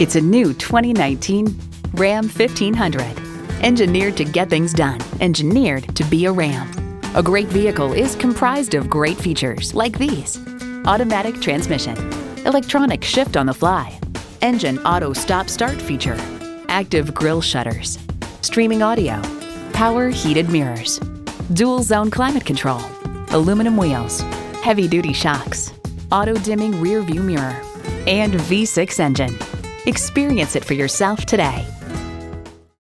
It's a new 2019 Ram 1500. Engineered to get things done, engineered to be a Ram. A great vehicle is comprised of great features like these. Automatic transmission, electronic shift on the fly, engine auto stop start feature, active grille shutters, streaming audio, power heated mirrors, dual zone climate control, aluminum wheels, heavy duty shocks, auto dimming rear view mirror, and V6 engine. Experience it for yourself today.